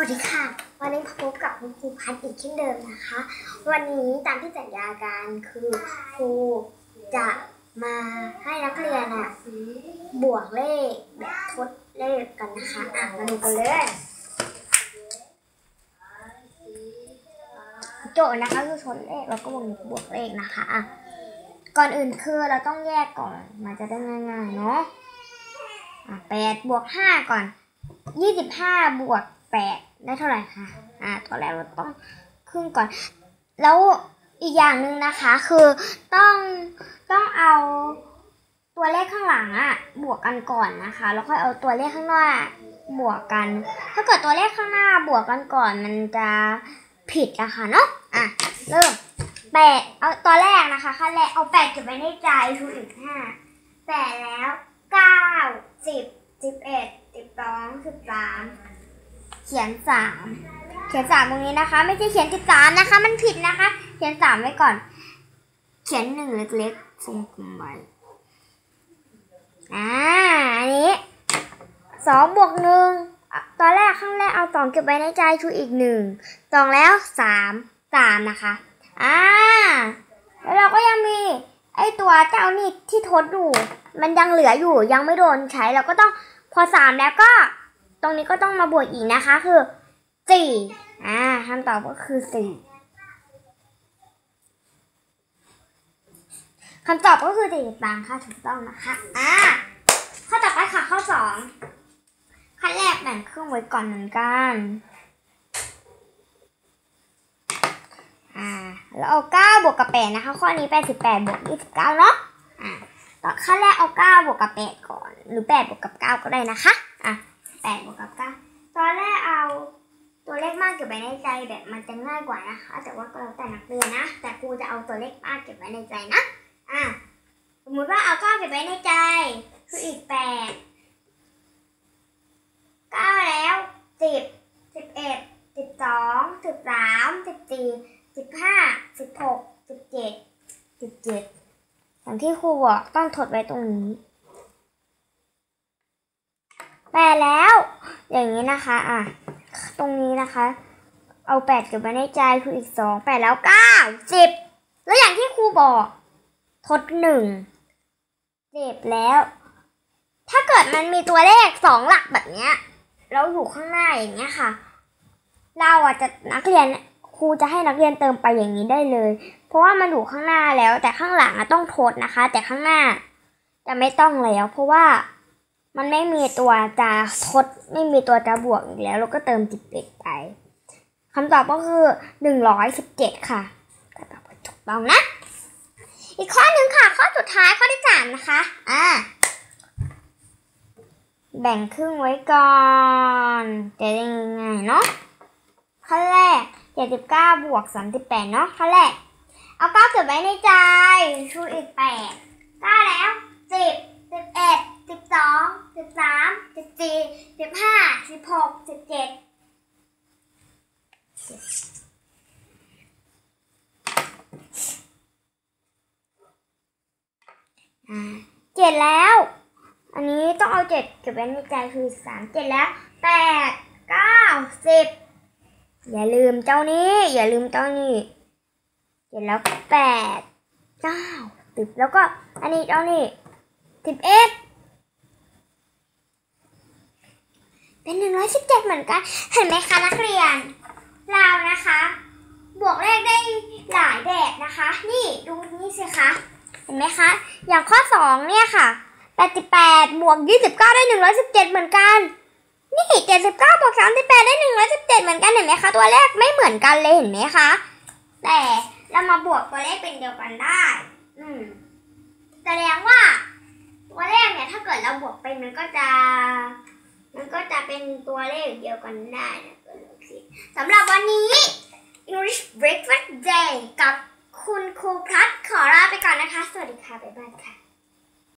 วัสดีค่ะ วันนี้พบกับคุณครูพัฒน์อีกเช่นเดิมนะคะ วันนี้ตามที่สัญญาการคือครูจะมาให้นักเรียนอะบวกเลขแบบทดเลขกันนะคะอะมาดูกันเลยโจทย์นะคะคือทดเลขแล้วก็วงเล็บบวกเลขนะคะอะก่อนอื่นคือเราต้องแยกก่อนมันจะได้ง่ายๆเนาะอะแปดบวกห้าก่อนยี่สิบห้าบวก แปดได้เท่าไหร่คะอ่าตอนแรกเราต้องครึ่งก่อน แล้วอีกอย่างหนึ่งนะคะคือต้องต้องเอาตัวเลขข้างหลังอะบวกกันก่อนนะคะ แล้วค่อยเอาตัวเลขข้างหน้าบวกกัน ถ้าเกิดตัวเลขข้างหน้าบวกกันก่อน มันจะผิดนะคะเนาะอะเริ่มแปดเอาตัวแรกนะคะขั้นแรกเอาแปดเก็บไว้ในใจทูอีกห้าแปดแล้วเก้าสิบสิบเอ็ดสิบสองสิบสาม เขียนสามเขียนสามตรงนี้นะคะ ไม่ใช่เขียนสิบสามนะคะ มันผิดนะคะ เขียนสามไว้ก่อน เขียนหนึ่งเล็กๆทรงกลมไว้อ่าอันนี้สองบวกหนึ่งตอนแรกข้างแรกเอาสองเก็บไว้ในใจคืออีกหนึ่งสองแล้วสามสามนะคะอ่าแล้วเราก็ยังมีไอตัวเจ้านี่ที่ทดอยู่ มันยังเหลืออยู่ยังไม่โดนใช้เราก็ต้องพอสามแล้วก็ ตรงนี้ก็ต้องมาบวกอีกนะคะ คือสี่อ่าคำตอบก็คือสี่คำตอบก็คือสี่ตามค่ะถูกต้องนะคะ อ่า ข้อต่อไปค่ะข้อสองขั้นแรกแบ่งครึ่งไว้ก่อนเหมือนกัน อ่า แล้วเอาเก้าบวกกับแปดนะคะ ข้อนี้แปดสิบแปดบวกยี่สิบเก้าเนาะ อ่าต่อขั้นแรกเอาเก้าบวกกับแปดก่อน หรือแปดบวกกับเก้าก็ได้นะคะ อะ แปดบวกกับเก้าตอนแรกเอาตัวเลขมากเก็บไว้ในใจแบบมันจะง่ายกว่านะคะ แต่ว่าก็แล้วแต่นักเรียนนะ แต่ครูจะเอาตัวเลขมากเก็บไว้ในใจนะ อะ สมมติว่าเอาเก้าเก็บไว้ในใจ คืออีกแปดเก้าแล้วสิบสิบเอ็ดสิบสองสิบสามสิบสี่สิบห้าสิบหกสิบเจ็ดสิบเจ็ดอย่างที่ครูบอกต้องทดไว้ตรงนี้ แปดแล้ว อย่างนี้นะคะอะตรงนี้นะคะ เอาแปดเก็บไว้ในใจคืออีกสองแปดแล้วเก้าสิบแล้วอย่างที่ครูบอกทดหนึ่งสิบแล้ว ถ้าเกิดมันมีตัวเลขสองหลักแบบเนี้ยแล้วอยู่ข้างหน้าอย่างเงี้ยค่ะ เราอะจะนักเรียนครูจะให้นักเรียนเติมไปอย่างนี้ได้เลย เพราะว่ามันอยู่ข้างหน้าแล้ว แต่ข้างหลังอะต้องทดนะคะ แต่ข้างหน้าจะไม่ต้องแล้ว เพราะว่า มันไม่มีตัวจะทดไม่มีตัวจะบวกอีกแล้ว เราก็เติมจิบเป็ดไปคำตอบก็คือหนึ่งร้อยสิบเจ็ดค่ะก็ตอบถูกต้องนะ อีกข้อหนึ่งค่ะ ข้อสุดท้ายข้อที่สามนะคะ อ่า แบ่งครึ่งไว้ก่อนจะได้ง่ายเนาะขั้นแรกเจ็ดสิบเก้าบวกสามสิบแปดเนาะขั้นแรก เอาเก้าเก็บไว้ในใจชูอีกแปดเก้าแล้วสิบสิบเอ็ด สิบสองสิบสามสิบสี่สิบห้าสิบหกสิบเจ็ดเจ็ดแล้ว อันนี้ต้องเอาเจ็ดเก็บไว้ในใจคือสามเจ็ดแล้วแปดเก้าสิบอย่าลืมเจ้านี้ อย่าลืมเจ้านี้เจ็ดแล้วแปดเก้าสิบแล้วก็อันนี้เจ้านี้สิบเอ็ด เป็นหนึ่งร้อยสิบเจ็ดเหมือนกัน เห็นไหมคะนักเรียน เรานะคะ บวกเลขได้หลายแบบนะคะ นี่ดูนี่สิคะ เห็นไหมคะ อย่างข้อสองเนี่ยค่ะแปดสิบแปดบวกยี่สิบเก้าได้หนึ่งร้อยสิบเจ็ดเหมือนกัน นี่เจ็ดสิบเก้าบวกสามสิบแปดได้หนึ่งร้อยสิบเจ็ดเหมือนกัน เห็นไหมคะ ตัวเลขไม่เหมือนกันเลย เห็นไหมคะ แต่เรามาบวกตัวเลขเป็นเดียวกันได้ อืมแสดงว่าตัวเลขเนี่ยถ้าเกิดเราบวกเป็นมันก็จะ มันก็จะเป็นตัวเลขเดียวกันได้นะโอเคสำหรับวันนี้ English Breakfast Day กับคุณครูพัดขอลาไปก่อนนะคะ สวัสดีค่ะ บ๊ายบายค่ะ